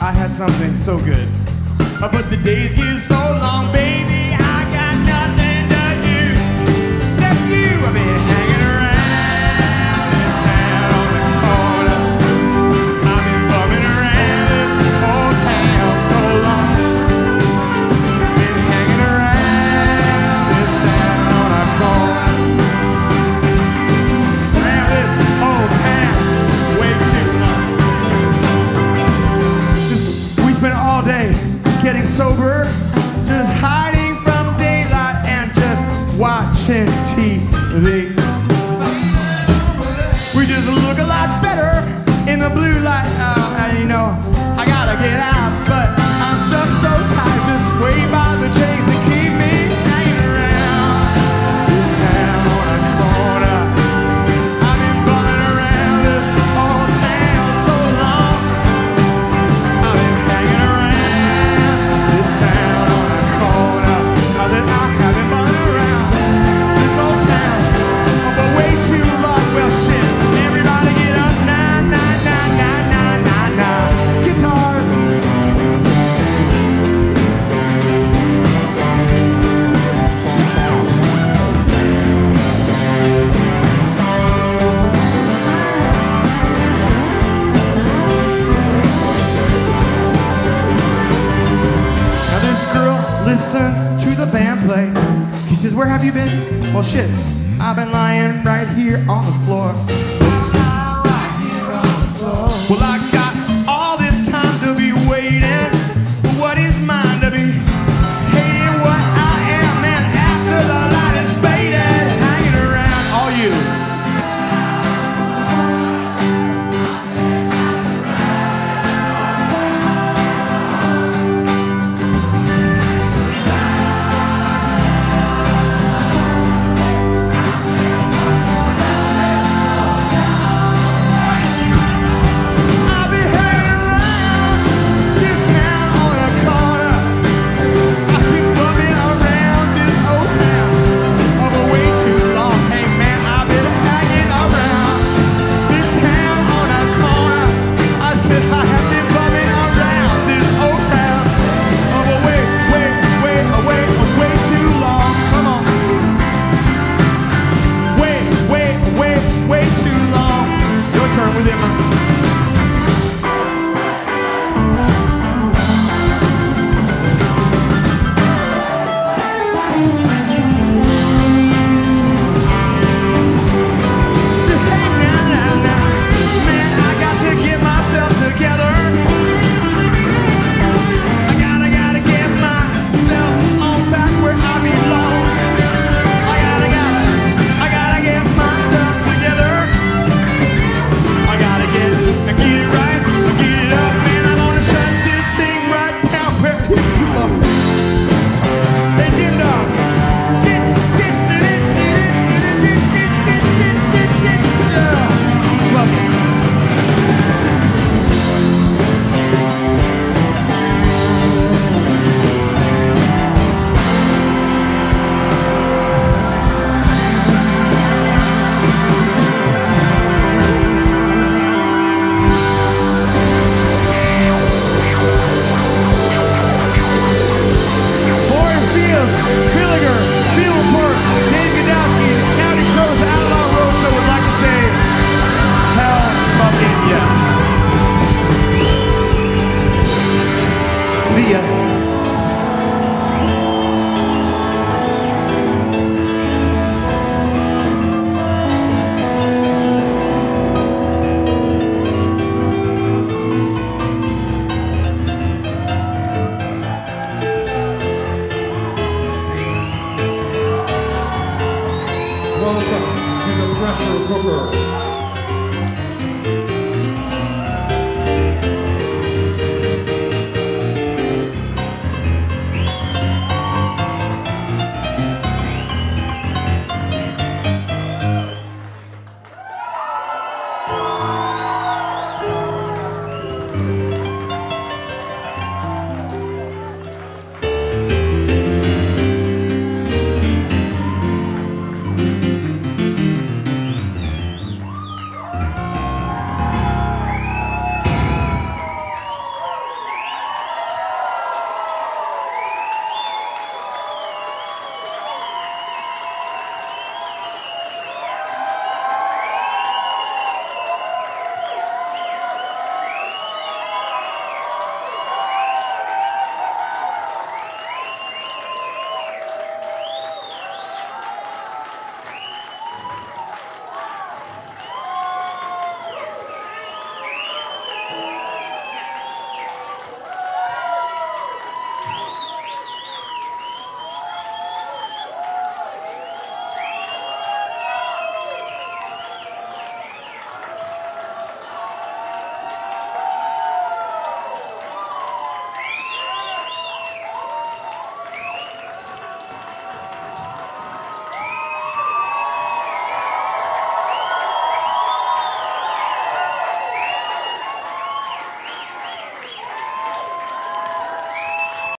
I had something so good. But the days get so long, baby, I got nothing to do. Except you, I mean. since TV. says, Where have you been? Well, shit, I've been lying right here on the floor. welcome to the pressure cooker.